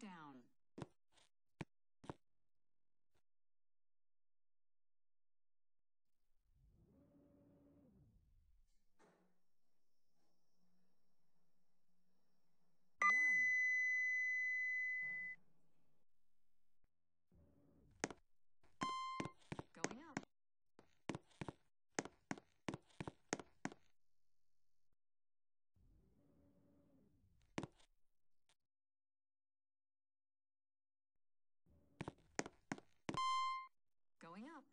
down. One. Going up. Going up.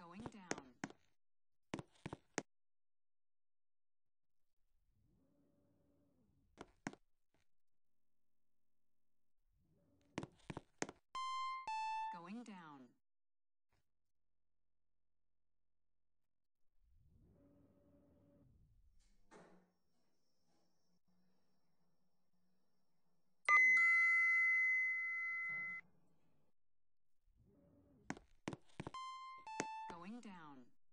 Going down. Going down. Going down.